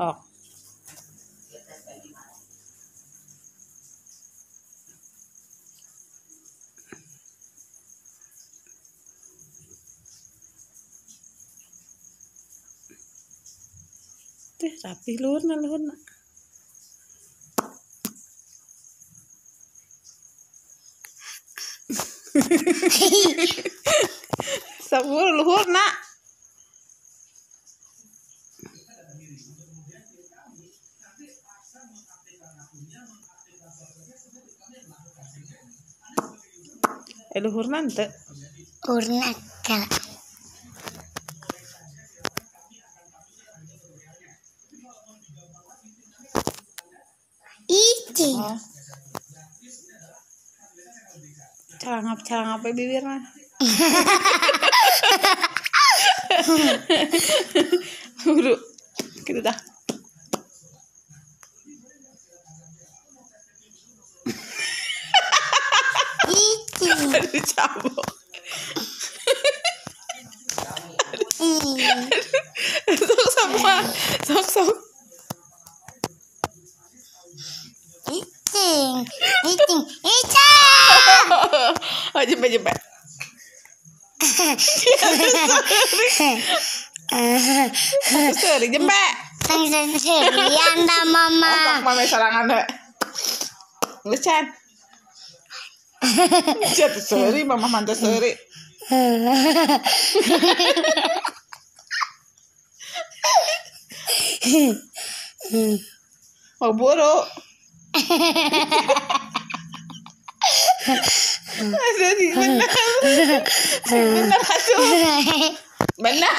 Oh. Teh, rapi luhur na luhur na. Sabur luhur na. Eh luhur nanti. Urnaka. Iti. Oh. Carangap carangap apa bibir mah. Buru. Gitu dah. Aduh cabut. Sok semua. Sok sok. Iting. Iting. Iting. Oh jempet jempet. Seri jempet. Sang sendirian dah mama. Apa mama sarangan deh. Ngecan. Jatuh seri mama mantap seri. Mau buru. Ada di benar. Benar atuh. Benar.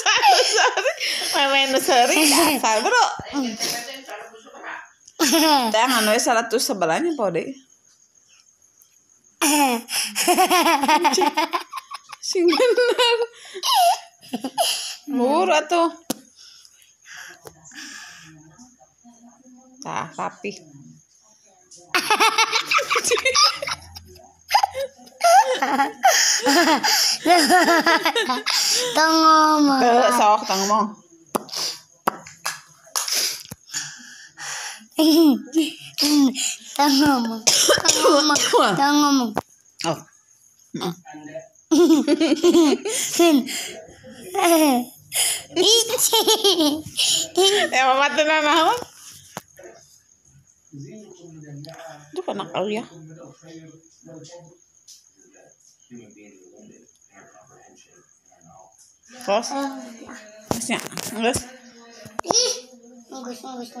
Sorry, sorry. Mama seri dasar bro. Jangan we seratus sebelahnya po deh. Sing benar. Murah tuh. Tah, rapi. Tunggu mama. Tuh, sok tang ngomong. É Tangamo. Tangamo. Oh. No. Ewa mati na naon? Di ba nakal ya? Fos? Gusto não Gusto?